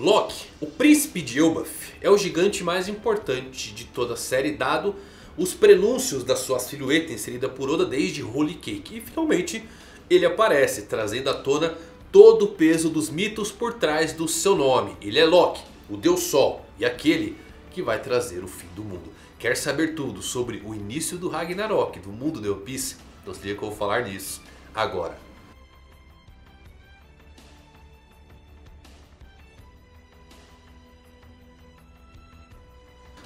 Loki, o príncipe de Elbaf, é o gigante mais importante de toda a série dado os prenúncios da sua silhueta inserida por Oda desde Holy Cake. E finalmente ele aparece, trazendo à tona todo o peso dos mitos por trás do seu nome. Ele é Loki, o Deus Sol e aquele que vai trazer o fim do mundo. Quer saber tudo sobre o início do Ragnarok, do mundo de One Piece? Liga que eu vou falar nisso agora.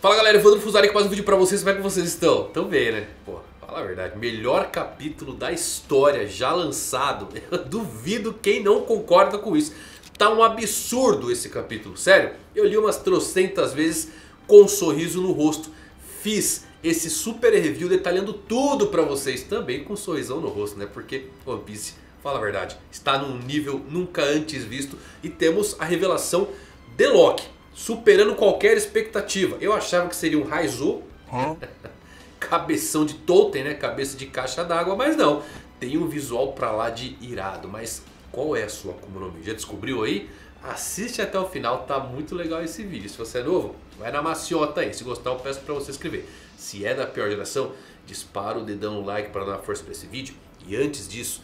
Fala galera, Evandro Fusari com mais um vídeo pra vocês, como é que vocês estão? Tão bem né? Pô, fala a verdade, melhor capítulo da história já lançado. Eu duvido quem não concorda com isso. Tá um absurdo esse capítulo, sério. Eu li umas trocentas vezes com um sorriso no rosto. Fiz esse super review detalhando tudo pra vocês. Também com um sorrisão no rosto, né? Porque One Piece, fala a verdade, está num nível nunca antes visto. E temos a revelação de Loki superando qualquer expectativa. Eu achava que seria um Raizu, cabeção de Tolten, né? cabeça de caixa d'água, mas não. Tem um visual pra lá de irado, mas qual é a sua Akuma? Já descobriu aí? Assiste até o final, tá muito legal esse vídeo. Se você é novo, vai na maciota aí. Se gostar eu peço pra você escrever. Se é da pior geração, dispara o dedão no like para dar força pra esse vídeo. E antes disso,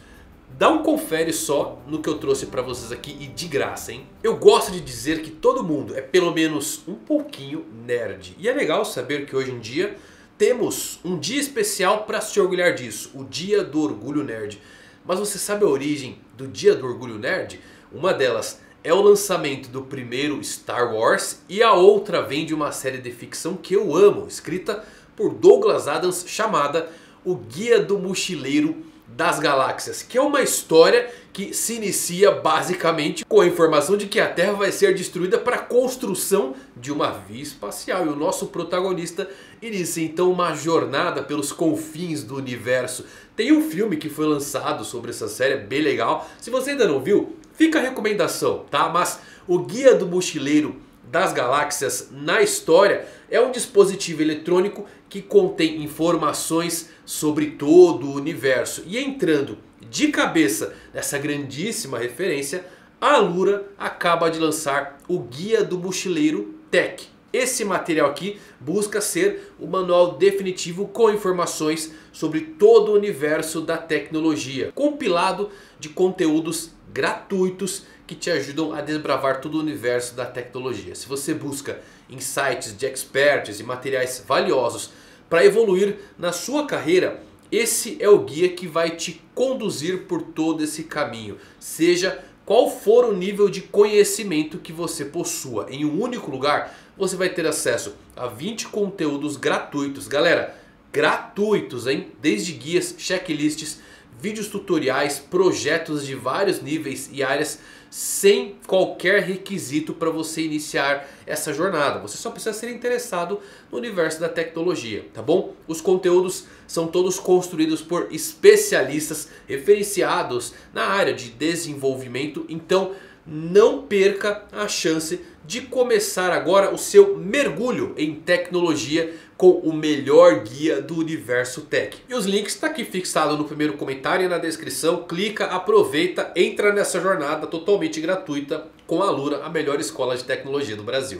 Dá um confere só no que eu trouxe pra vocês aqui e de graça, hein? Eu gosto de dizer que todo mundo é pelo menos um pouquinho nerd. E é legal saber que hoje em dia temos um dia especial para se orgulhar disso. O dia do orgulho nerd. Mas você sabe a origem do dia do orgulho nerd? Uma delas é o lançamento do primeiro Star Wars. E a outra vem de uma série de ficção que eu amo. Escrita por Douglas Adams chamada O Guia do Mochileiro das Galáxias, que é uma história que se inicia basicamente com a informação de que a Terra vai ser destruída para a construção de uma via espacial. E o nosso protagonista inicia então uma jornada pelos confins do universo. Tem um filme que foi lançado sobre essa série, bem legal. Se você ainda não viu, fica a recomendação, tá? Mas o Guia do Mochileiro das Galáxias na história é um dispositivo eletrônico que contém informações sobre todo o universo. E entrando de cabeça nessa grandíssima referência, a Alura acaba de lançar o Guia do Mochileiro Tech. Esse material aqui busca ser o manual definitivo com informações sobre todo o universo da tecnologia. Compilado de conteúdos gratuitos que te ajudam a desbravar todo o universo da tecnologia. Se você busca insights de experts e materiais valiosos para evoluir na sua carreira, esse é o guia que vai te conduzir por todo esse caminho. Seja qual for o nível de conhecimento que você possua. Em um único lugar você vai ter acesso a 20 conteúdos gratuitos. Galera, gratuitos, hein? Desde guias, checklists, vídeos tutoriais, projetos de vários níveis e áreas sem qualquer requisito para você iniciar essa jornada. Você só precisa ser interessado no universo da tecnologia, tá bom? Os conteúdos são todos construídos por especialistas referenciados na área de desenvolvimento, então não perca a chance de começar agora o seu mergulho em tecnologia com o melhor guia do universo tech. E os links estão tá aqui fixados no primeiro comentário e na descrição. Clica, aproveita, entra nessa jornada totalmente gratuita com a Lura, a melhor escola de tecnologia do Brasil.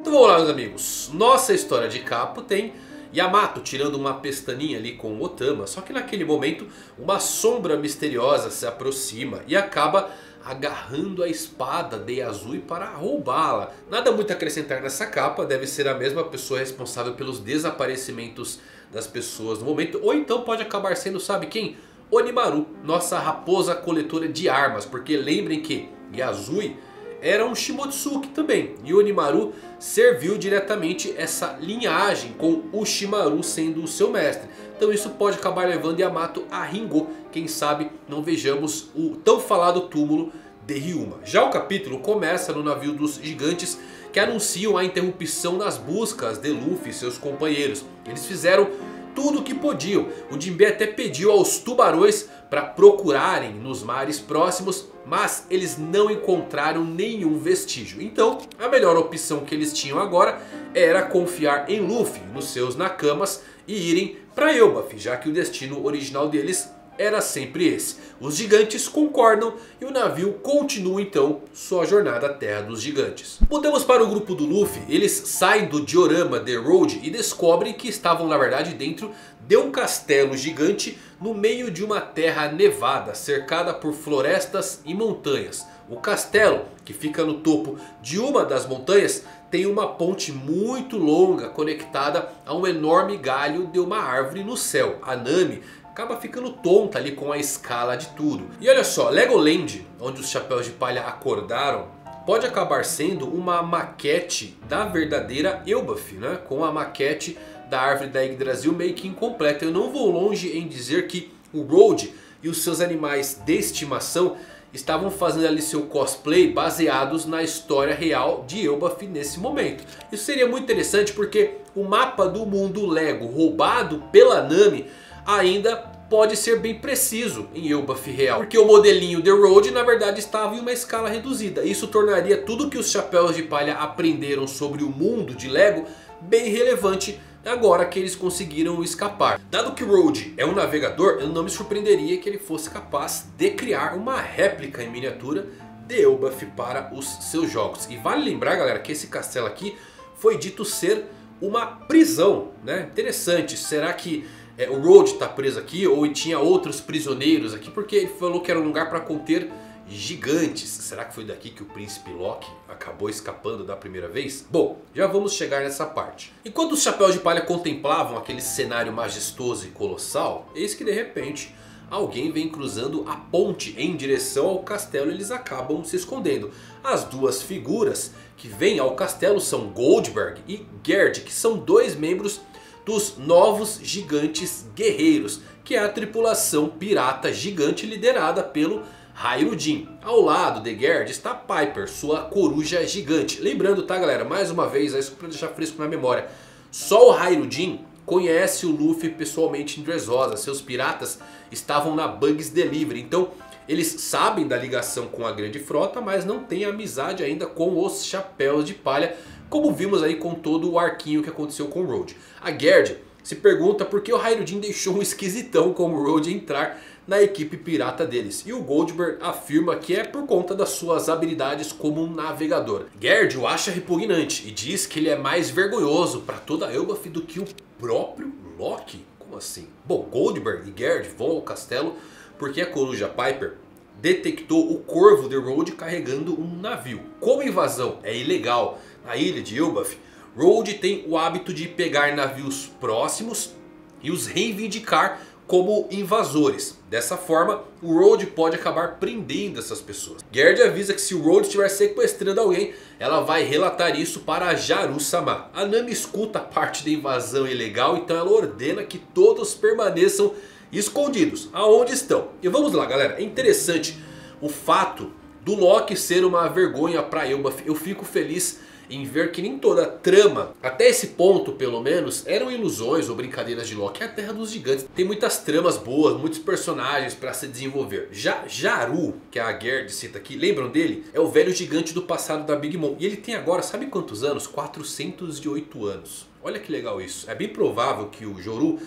Então vamos lá meus amigos, nossa história de capo tem Yamato tirando uma pestaninha ali com Otama. Só que naquele momento uma sombra misteriosa se aproxima e acaba agarrando a espada de Azui para roubá-la. Nada muito a acrescentar nessa capa, deve ser a mesma pessoa responsável pelos desaparecimentos das pessoas no momento. Ou então pode acabar sendo, sabe quem? Onimaru, nossa raposa coletora de armas. Porque lembrem que Yazui era um Shimotsuki também. E Onimaru serviu diretamente essa linhagem com o Shimaru sendo o seu mestre. Então isso pode acabar levando Yamato a Ringo. Quem sabe não vejamos o tão falado túmulo de Ryuma. Já o capítulo começa no navio dos gigantes que anunciam a interrupção nas buscas de Luffy e seus companheiros. Eles fizeram tudo o que podiam. O Jinbe até pediu aos tubarões para procurarem nos mares próximos, mas eles não encontraram nenhum vestígio. Então a melhor opção que eles tinham agora era confiar em Luffy, nos seus Nakamas e irem para Elbaf, já que o destino original deles era sempre esse. Os gigantes concordam e o navio continua então sua jornada à Terra dos Gigantes. Mudamos para o grupo do Luffy, eles saem do diorama The Road e descobrem que estavam na verdade dentro de um castelo gigante no meio de uma terra nevada, cercada por florestas e montanhas. O castelo, que fica no topo de uma das montanhas, tem uma ponte muito longa conectada a um enorme galho de uma árvore no céu. A Nami acaba ficando tonta ali com a escala de tudo. E olha só, Legoland, onde os chapéus de palha acordaram, pode acabar sendo uma maquete da verdadeira Elbaf, né? Com a maquete da árvore da Yggdrasil meio que incompleta. Eu não vou longe em dizer que o Road e os seus animais de estimação estavam fazendo ali seu cosplay baseados na história real de Elbaf nesse momento. Isso seria muito interessante porque o mapa do mundo Lego roubado pela Nami ainda pode ser bem preciso em Elbaf real. Porque o modelinho The Road na verdade estava em uma escala reduzida. Isso tornaria tudo que os chapéus de palha aprenderam sobre o mundo de Lego bem relevante agora que eles conseguiram escapar. Dado que Road é um navegador, eu não me surpreenderia que ele fosse capaz de criar uma réplica em miniatura de Elbaf para os seus jogos. E vale lembrar galera que esse castelo aqui foi dito ser uma prisão. Né? Interessante, será que é, o Road está preso aqui ou tinha outros prisioneiros aqui? Porque ele falou que era um lugar para conter gigantes. Será que foi daqui que o príncipe Loki acabou escapando da primeira vez? Bom, já vamos chegar nessa parte. Enquanto os chapéus de palha contemplavam aquele cenário majestoso e colossal, eis que de repente alguém vem cruzando a ponte em direção ao castelo e eles acabam se escondendo. As duas figuras que vêm ao castelo são Goldberg e Gerd, que são dois membros dos novos gigantes guerreiros, que é a tripulação pirata gigante liderada pelo Hairudin. Ao lado de Gerd está Piper, sua coruja gigante. Lembrando tá galera, mais uma vez, isso para deixar fresco na memória. Só o Hairudin conhece o Luffy pessoalmente em Dressrosa. Seus piratas estavam na Bugs Delivery. Então eles sabem da ligação com a grande frota, mas não têm amizade ainda com os chapéus de palha. Como vimos aí com todo o arquinho que aconteceu com o Road. A Gerd se pergunta por que o Hairudin deixou um esquisitão como o Road entrar na equipe pirata deles. E o Goldberg afirma que é por conta das suas habilidades como um navegador. Gerd o acha repugnante e diz que ele é mais vergonhoso para toda Elbaf do que o próprio Loki. Como assim? Bom, Goldberg e Gerd vão ao castelo porque a coruja Piper detectou o Corvo The Road carregando um navio. Como invasão é ilegal na ilha de Elbaf, Road tem o hábito de pegar navios próximos e os reivindicar como invasores. Dessa forma, o Road pode acabar prendendo essas pessoas. Gerd avisa que se o Road estiver sequestrando alguém, ela vai relatar isso para Jaru-sama. A Nami escuta a parte da invasão ilegal, então ela ordena que todos permaneçam escondidos, aonde estão. E vamos lá galera, é interessante o fato do Loki ser uma vergonha para Elbaf. Eu fico feliz em ver que nem toda trama, até esse ponto pelo menos, eram ilusões ou brincadeiras de Loki. É a Terra dos Gigantes. Tem muitas tramas boas, muitos personagens para se desenvolver. Já Jaru, que a Gerd cita aqui, lembram dele? É o velho gigante do passado da Big Mom. E ele tem agora, sabe quantos anos? 408 anos. Olha que legal isso. É bem provável que o Joru,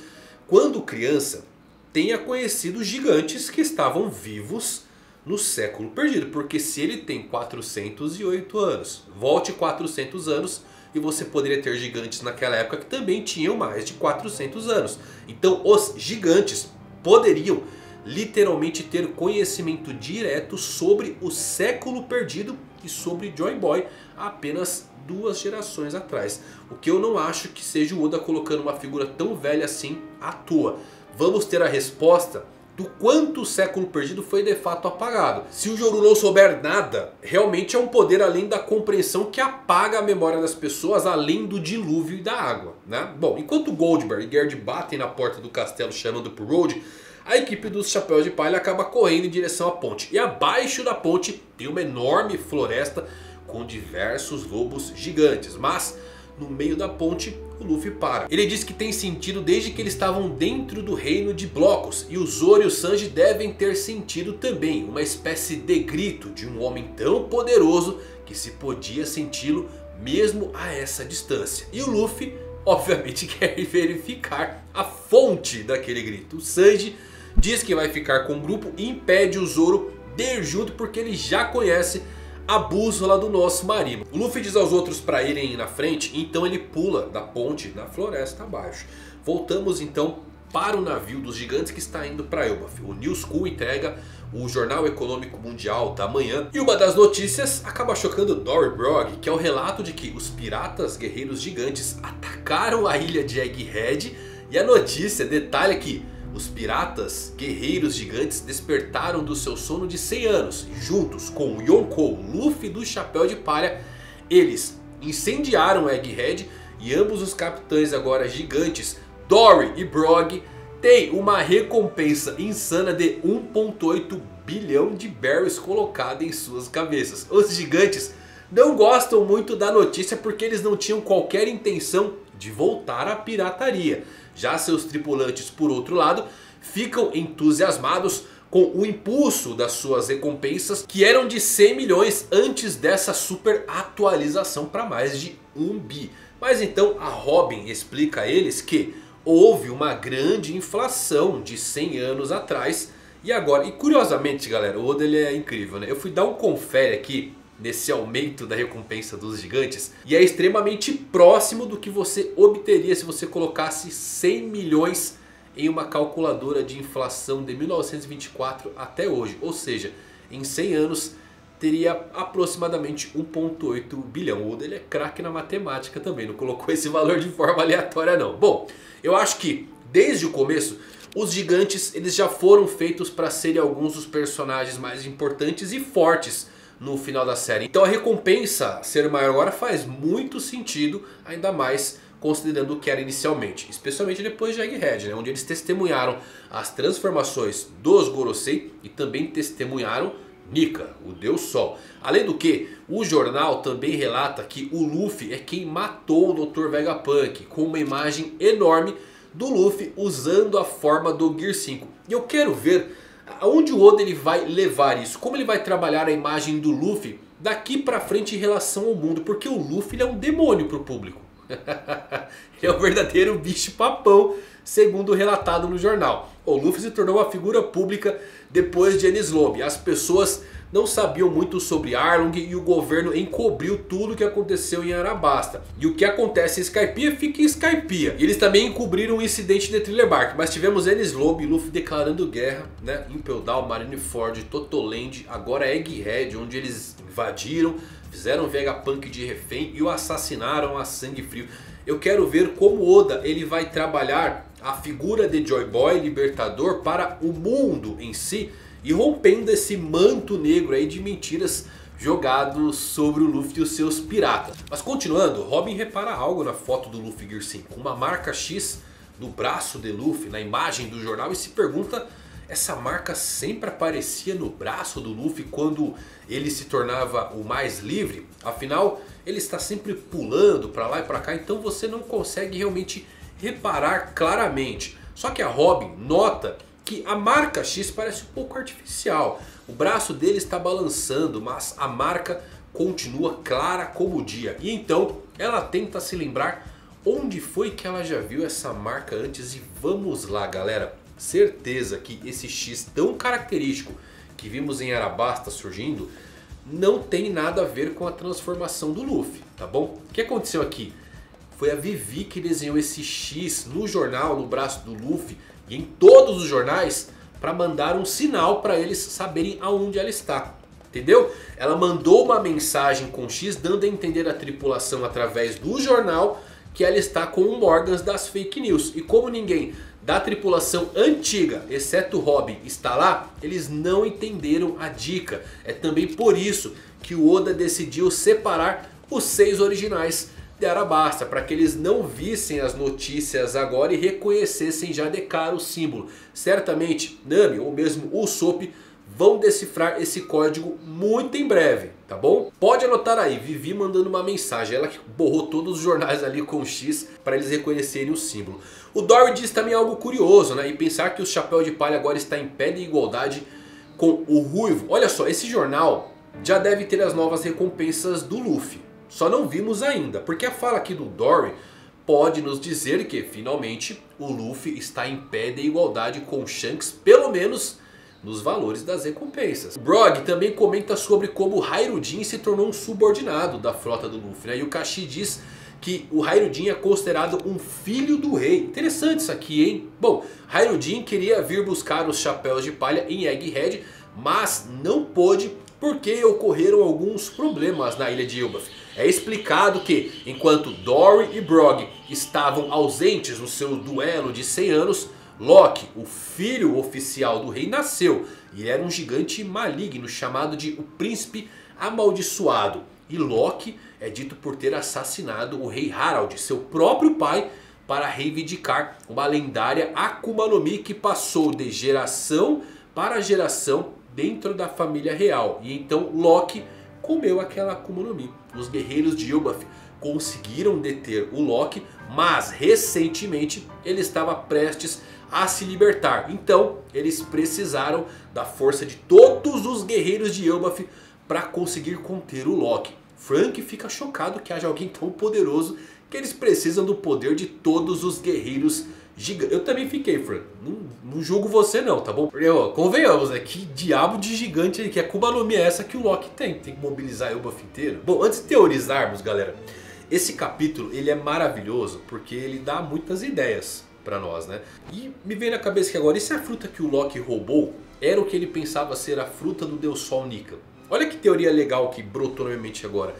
quando criança, tenha conhecido gigantes que estavam vivos no século perdido. Porque se ele tem 408 anos, volte 400 anos e você poderia ter gigantes naquela época que também tinham mais de 400 anos. Então os gigantes poderiam literalmente ter conhecimento direto sobre o século perdido e sobre Joy Boy apenas duas gerações atrás. O que eu não acho que seja o Oda colocando uma figura tão velha assim à toa. Vamos ter a resposta do quanto o século perdido foi de fato apagado. Se o Joru não souber nada, realmente é um poder além da compreensão que apaga a memória das pessoas além do dilúvio e da água. Né? Bom, enquanto Goldberg e Gerd batem na porta do castelo chamando por Road, a equipe dos Chapéus de Palha acaba correndo em direção à ponte. E abaixo da ponte tem uma enorme floresta com diversos lobos gigantes. Mas no meio da ponte o Luffy para. Ele diz que tem sentido desde que eles estavam dentro do reino de blocos. E o Zoro e o Sanji devem ter sentido também. Uma espécie de grito de um homem tão poderoso que se podia senti-lo mesmo a essa distância. E o Luffy obviamente quer verificar a fonte daquele grito. O Sanji diz que vai ficar com o grupo e impede o Zoro de ir junto porque ele já conhece a bússola do nosso marino. O Luffy diz aos outros para irem na frente, então ele pula da ponte na floresta abaixo. Voltamos então para o navio dos gigantes que está indo para Elbaf. O New School entrega o Jornal Econômico Mundial da manhã. E uma das notícias acaba chocando Dory Brog, que é o relato de que os piratas guerreiros gigantes atacaram a ilha de Egghead. E a notícia detalha que os piratas guerreiros gigantes despertaram do seu sono de 100 anos. Juntos com Yonkou, Luffy do Chapéu de Palha, eles incendiaram Egghead. E ambos os capitães agora gigantes Dory e Brog tem uma recompensa insana de 1.8 bilhão de berries colocada em suas cabeças. Os gigantes não gostam muito da notícia porque eles não tinham qualquer intenção de voltar à pirataria. Já seus tripulantes, por outro lado, ficam entusiasmados com o impulso das suas recompensas que eram de 100 milhões antes dessa super atualização para mais de 1 bi. Mas então a Robin explica a eles que houve uma grande inflação de 100 anos atrás. E agora, e curiosamente galera, o Oda ele é incrível né? Eu fui dar um confere aqui nesse aumento da recompensa dos gigantes. E é extremamente próximo do que você obteria se você colocasse 100 milhões em uma calculadora de inflação de 1924 até hoje. Ou seja, em 100 anos teria aproximadamente 1.8 bilhão. O Oda ele é craque na matemática também, não colocou esse valor de forma aleatória não. Bom, eu acho que desde o começo os gigantes eles já foram feitos para serem alguns dos personagens mais importantes e fortes no final da série. Então a recompensa ser maior agora faz muito sentido, ainda mais considerando o que era inicialmente. Especialmente depois de Egghead, né, onde eles testemunharam as transformações dos Gorosei e também testemunharam Nika, o Deus Sol. Além do que, o jornal também relata que o Luffy é quem matou o Dr. Vegapunk com uma imagem enorme do Luffy usando a forma do Gear 5. E eu quero ver aonde o Oda ele vai levar isso, como ele vai trabalhar a imagem do Luffy daqui pra frente em relação ao mundo, porque o Luffy é um demônio pro público. é o verdadeiro bicho papão, segundo relatado no jornal. O Luffy se tornou uma figura pública depois de Enies. As pessoas não sabiam muito sobre Arlong e o governo encobriu tudo o que aconteceu em Arabasta. E o que acontece em Skypiea fica em Skypiea. E eles também encobriram o incidente de Thriller Bark. Mas tivemos Enies Lobby e Luffy declarando guerra, né? Impel Down, Marineford, Totoland, agora Egghead, onde eles invadiram, fizeram Vegapunk de refém e o assassinaram a sangue frio. Eu quero ver como Oda ele vai trabalhar a figura de Joy Boy libertador para o mundo em si e rompendo esse manto negro aí de mentiras jogado sobre o Luffy e os seus piratas. Mas continuando, Robin repara algo na foto do Luffy Gear 5. Uma marca X no braço de Luffy, na imagem do jornal e se pergunta... Essa marca sempre aparecia no braço do Luffy quando ele se tornava o mais livre. Afinal, ele está sempre pulando para lá e para cá, então você não consegue realmente reparar claramente. Só que a Robin nota que a marca X parece um pouco artificial. O braço dele está balançando, mas a marca continua clara como o dia. E então ela tenta se lembrar onde foi que ela já viu essa marca antes. E vamos lá galera, certeza que esse X tão característico que vimos em Arabasta surgindo não tem nada a ver com a transformação do Luffy, tá bom? O que aconteceu aqui? Foi a Vivi que desenhou esse X no jornal, no braço do Luffy e em todos os jornais para mandar um sinal para eles saberem aonde ela está. Entendeu? Ela mandou uma mensagem com X dando a entender a tripulação através do jornal que ela está com o Morgans das fake news. E como ninguém da tripulação antiga, exceto Robin, está lá, eles não entenderam a dica. É também por isso que o Oda decidiu separar os seis originais de Arabasta, para que eles não vissem as notícias agora e reconhecessem já de cara o símbolo. Certamente Nami ou mesmo Usopp vão decifrar esse código muito em breve, tá bom? Pode anotar aí, Vivi mandando uma mensagem, ela que borrou todos os jornais ali com X para eles reconhecerem o símbolo. O Dory diz também algo curioso, né? E pensar que o Chapéu de Palha agora está em pé de igualdade com o Ruivo. Olha só, esse jornal já deve ter as novas recompensas do Luffy. Só não vimos ainda, porque a fala aqui do Dory pode nos dizer que finalmente o Luffy está em pé de igualdade com Shanks, pelo menos nos valores das recompensas. Brog também comenta sobre como Hairudin se tornou um subordinado da frota do Luffy. Né? E o Kashi diz que o Hairudin é considerado um filho do rei. Interessante isso aqui, hein? Bom, Hairudin queria vir buscar os chapéus de palha em Egghead, mas não pôde porque ocorreram alguns problemas na ilha de Ilbaf. É explicado que enquanto Dory e Brog estavam ausentes no seu duelo de 100 anos, Loki, o filho oficial do rei, nasceu. E era um gigante maligno chamado de o Príncipe Amaldiçoado. E Loki é dito por ter assassinado o rei Harald, seu próprio pai, para reivindicar uma lendária Akuma no Mi que passou de geração para geração dentro da família real. E então Loki comeu aquela Akuma no Mi. Os guerreiros de Ilbaf conseguiram deter o Loki, mas recentemente ele estava prestes a se libertar. Então eles precisaram da força de todos os guerreiros de Elbaf para conseguir conter o Loki. Frank fica chocado que haja alguém tão poderoso que eles precisam do poder de todos os guerreiros gigantes. Eu também fiquei, Frank. Não, não julgo você não, tá bom? Convenhamos, né? Que diabo de gigante, que é no Mi é essa que o Loki tem? Tem que mobilizar Elbaf inteiro. Bom, antes de teorizarmos, galera... Esse capítulo ele é maravilhoso porque ele dá muitas ideias para nós, né? E me vem na cabeça que agora, e se a fruta que o Loki roubou era o que ele pensava ser a fruta do Deus Sol Nika? Olha que teoria legal que brotou na minha mente agora.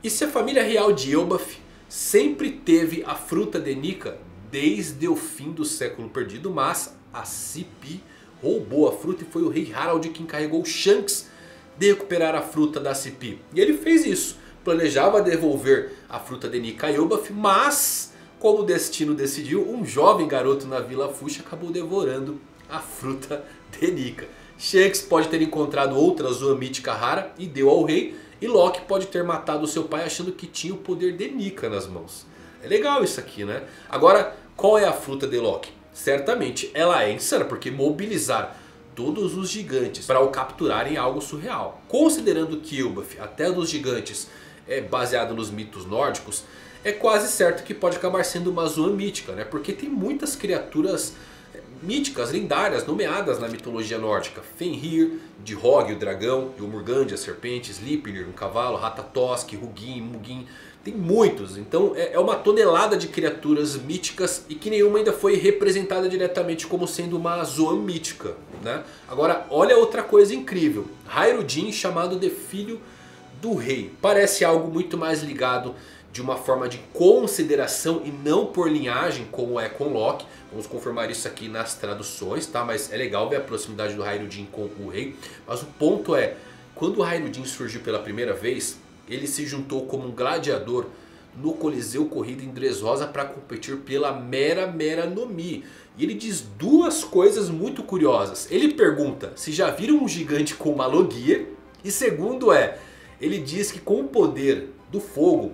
E se a família real de Elbaf sempre teve a fruta de Nika desde o fim do século perdido, mas a Cipi roubou a fruta e foi o rei Harald que encarregou Shanks de recuperar a fruta da Cipi. E ele fez isso. Planejava devolver a fruta de Nika a Elbaf, mas como o destino decidiu, um jovem garoto na Vila Fuxa acabou devorando a fruta de Nika. Shanks pode ter encontrado outra Zoa mítica rara e deu ao rei. E Loki pode ter matado seu pai achando que tinha o poder de Nika nas mãos. É legal isso aqui, né? Agora, qual é a fruta de Loki? Certamente ela é insana, porque mobilizar todos os gigantes para o capturarem é algo surreal. Considerando que Ilbaf, até dos gigantes, é baseado nos mitos nórdicos, é quase certo que pode acabar sendo uma zoa mítica, né? Porque tem muitas criaturas é, míticas, lendárias, nomeadas na mitologia nórdica. Fenrir, de Hogg, o dragão, Jomurgand, a serpente, Sleipnir, um cavalo, Ratatosk, Hugin, Mugin. Tem muitos, então é, é uma tonelada de criaturas míticas e que nenhuma ainda foi representada diretamente como sendo uma zoa mítica. Né? Agora, olha outra coisa incrível. Hairudin chamado de filho do rei. Parece algo muito mais ligado de uma forma de consideração e não por linhagem como é com Loki. Vamos confirmar isso aqui nas traduções, tá? Mas é legal ver a proximidade do Hairudin com o rei. Mas o ponto é, quando o Hairudin surgiu pela primeira vez, ele se juntou como um gladiador no Coliseu Corrida em Dressrosa para competir pela Mera Mera no Mi. E ele diz duas coisas muito curiosas. Ele pergunta se já viram um gigante com uma logia. E segundo é, ele diz que com o poder do fogo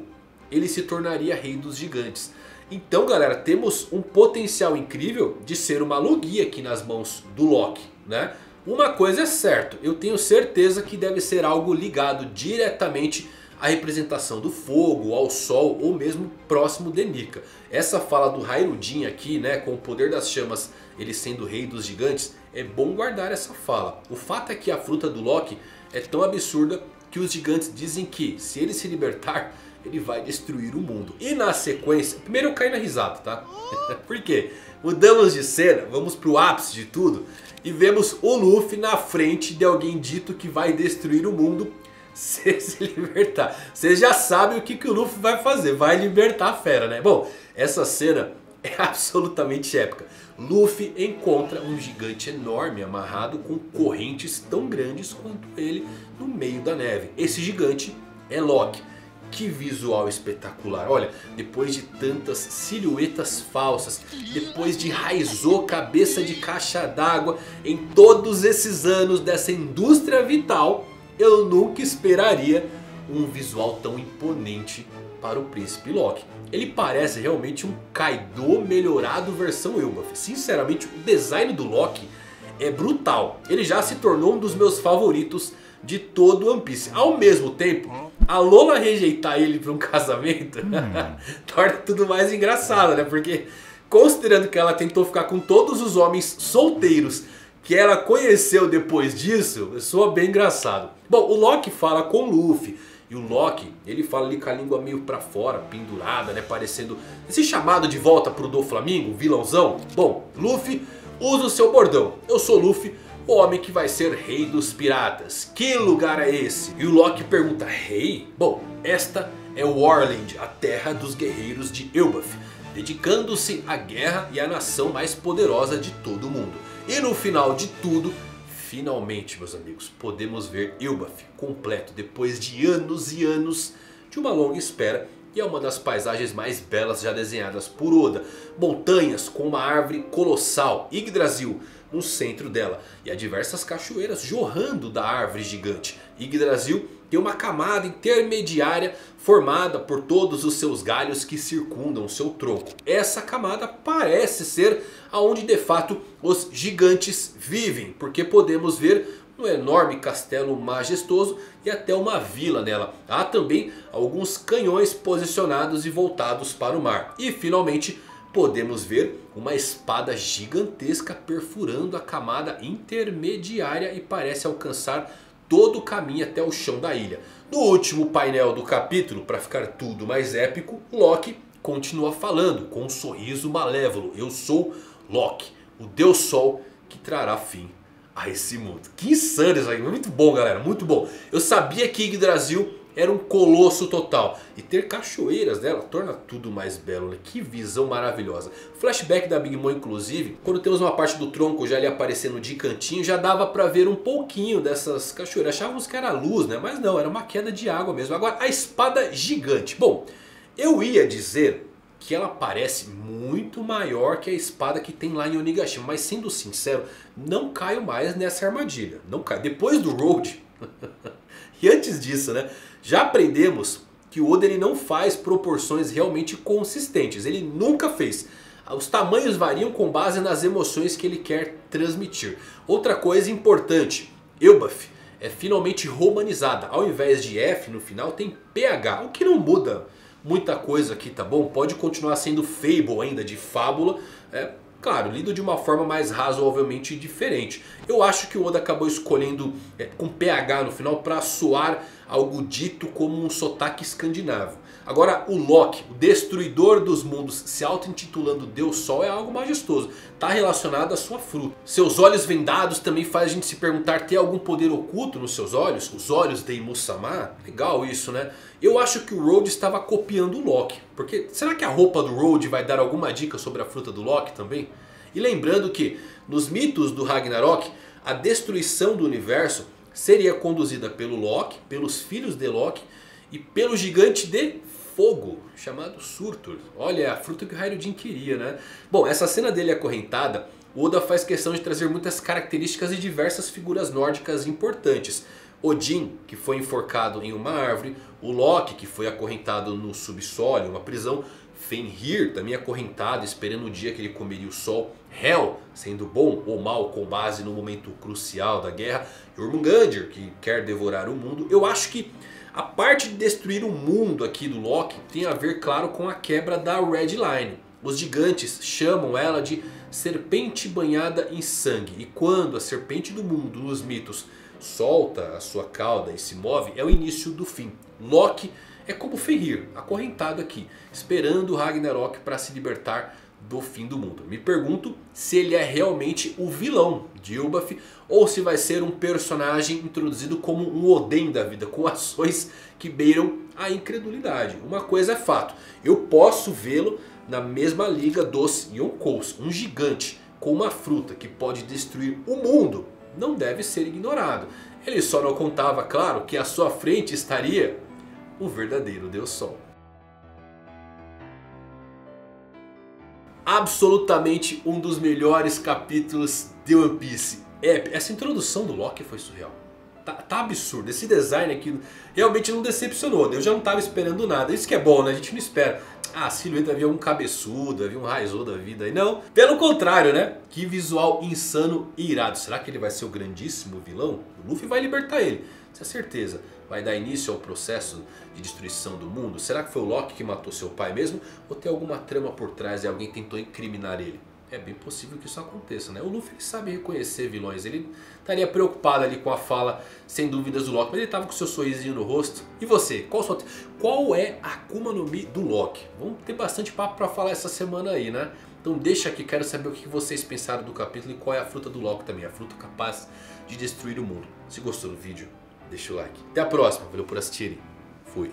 ele se tornaria rei dos gigantes. Então galera, temos um potencial incrível de ser uma logia aqui nas mãos do Loki. Né? Uma coisa é certa, eu tenho certeza que deve ser algo ligado diretamente à representação do fogo, ao sol ou mesmo próximo de Nika. Essa fala do Hairudin aqui, né, com o poder das chamas, ele sendo rei dos gigantes, é bom guardar essa fala. O fato é que a fruta do Loki é tão absurda que os gigantes dizem que se ele se libertar ele vai destruir o mundo. E na sequência, primeiro eu caí na risada, tá? Por quê? Mudamos de cena, vamos pro ápice de tudo e vemos o Luffy na frente de alguém dito que vai destruir o mundo se se libertar. Você já sabe o que, que o Luffy vai fazer, vai libertar a fera, né? Bom, essa cena é absolutamente épica. Luffy encontra um gigante enorme amarrado com correntes tão grandes quanto ele no meio da neve. Esse gigante é Loki. Que visual espetacular. Olha, depois de tantas silhuetas falsas, depois de Raizou cabeça de caixa d'água, em todos esses anos dessa indústria vital, eu nunca esperaria um visual tão imponente para o Príncipe Loki. Ele parece realmente um Kaido melhorado versão Elbaf. Sinceramente, o design do Loki é brutal. Ele já se tornou um dos meus favoritos de todo One Piece. Ao mesmo tempo, a Lola rejeitar ele para um casamento hum. torna tudo mais engraçado, né? Porque considerando que ela tentou ficar com todos os homens solteiros que ela conheceu depois disso, soa bem engraçado. Bom, o Loki fala com o Luffy. E o Loki, ele fala ali com a língua meio pra fora, pendurada, né? Parecendo esse chamado de volta pro do Flamingo, vilãozão. Bom, Luffy usa o seu bordão. Eu sou Luffy, o homem que vai ser rei dos piratas. Que lugar é esse? E o Loki pergunta, rei? Bom, esta é Warland, a terra dos guerreiros de Elbaf. Dedicando-se à guerra e à nação mais poderosa de todo o mundo. E no final de tudo, finalmente meus amigos, podemos ver Elbaf completo depois de anos e anos de uma longa espera e é uma das paisagens mais belas já desenhadas por Oda. Montanhas com uma árvore colossal, Yggdrasil, no centro dela. E há diversas cachoeiras jorrando da árvore gigante. Yggdrasil tem uma camada intermediária formada por todos os seus galhos que circundam seu tronco. Essa camada parece ser aonde de fato os gigantes vivem. Porque podemos ver um enorme castelo majestoso e até uma vila nela. Há também alguns canhões posicionados e voltados para o mar. E finalmente podemos ver uma espada gigantesca perfurando a camada intermediária e parece alcançar todo o caminho até o chão da ilha. No último painel do capítulo, para ficar tudo mais épico, Loki continua falando com um sorriso malévolo. Eu sou Loki, o Deus Sol que trará fim a esse mundo. Que insano isso aí, muito bom galera, muito bom. Eu sabia que Yggdrasil era um colosso total. E ter cachoeiras dela torna tudo mais belo. Né? Que visão maravilhosa. Flashback da Big Mom inclusive. Quando temos uma parte do tronco já ali aparecendo de cantinho. Já dava pra ver um pouquinho dessas cachoeiras. Achávamos que era luz né. Mas não, era uma queda de água mesmo. Agora a espada gigante. Bom, eu ia dizer que ela parece muito maior que a espada que tem lá em Onigashima. Mas sendo sincero, não caio mais nessa armadilha. Não caio. Depois do Road... e antes disso, né? Já aprendemos que o Oda ele não faz proporções realmente consistentes. Ele nunca fez. Os tamanhos variam com base nas emoções que ele quer transmitir. Outra coisa importante. Elbaf é finalmente romanizada. Ao invés de F no final tem PH. O que não muda muita coisa aqui, tá bom? Pode continuar sendo Fable ainda, de fábula. É, Claro, lido de uma forma mais razoavelmente diferente. Eu acho que o Oda acabou escolhendo é, com PH no final para soar algo dito como um sotaque escandinavo. Agora o Loki, o destruidor dos mundos, se auto-intitulando Deus Sol é algo majestoso. Está relacionado à sua fruta. Seus olhos vendados também faz a gente se perguntar, tem algum poder oculto nos seus olhos? Os olhos de Imusama? Legal isso né? Eu acho que o Road estava copiando o Loki. Porque será que a roupa do Road vai dar alguma dica sobre a fruta do Loki também? E lembrando que nos mitos do Ragnarok, a destruição do universo seria conduzida pelo Loki, pelos filhos de Loki e pelo gigante de fogo, chamado Surtur. Olha, a fruta que o Hyrule queria, né? Bom, essa cena dele acorrentada, Oda faz questão de trazer muitas características de diversas figuras nórdicas importantes. Odin, que foi enforcado em uma árvore, o Loki, que foi acorrentado no subsolo, uma prisão, Fenrir, também acorrentado, esperando o dia que ele comeria o sol, Hel, sendo bom ou mal com base no momento crucial da guerra, Jormungandr, que quer devorar o mundo. Eu acho que a parte de destruir o mundo aqui do Loki tem a ver, claro, com a quebra da Red Line. Os gigantes chamam ela de serpente banhada em sangue. E quando a serpente do mundo nos mitos solta a sua cauda e se move, é o início do fim. Loki é como Fenrir, acorrentado aqui, esperando Ragnarok para se libertar do fim do mundo. Me pergunto se ele é realmente o vilão de Ilbaf ou se vai ser um personagem introduzido como um Oden da vida, com ações que beiram a incredulidade. Uma coisa é fato, eu posso vê-lo na mesma liga dos Yonkous, um gigante com uma fruta que pode destruir o mundo, não deve ser ignorado. Ele só não contava, claro, que à sua frente estaria o verdadeiro Deus Sol. Absolutamente um dos melhores capítulos de One Piece. É, essa introdução do Loki foi surreal. Tá, tá, absurdo. Esse design aqui realmente não decepcionou. Eu já não estava esperando nada. Isso que é bom, né? A gente não espera. ah, a silhueta havia um cabeçudo, havia um raizou da vida. E não, pelo contrário, né? Que visual insano e irado. Será que ele vai ser o grandíssimo vilão? O Luffy vai libertar ele, isso é certeza. Vai dar início ao processo de destruição do mundo? Será que foi o Loki que matou seu pai mesmo? Ou tem alguma trama por trás e alguém tentou incriminar ele? É bem possível que isso aconteça, né? O Luffy sabe reconhecer vilões. Ele estaria preocupado ali com a fala, sem dúvidas, do Loki. Mas ele estava com seu sorrisinho no rosto. E você? Qual, sua... Qual é a Akuma no Mi do Loki? Vamos ter bastante papo para falar essa semana aí, né? Então deixa aqui, quero saber o que vocês pensaram do capítulo e qual é a fruta do Loki também. A fruta capaz de destruir o mundo. Se gostou do vídeo, deixa o like. Até a próxima. Valeu por assistirem. Fui.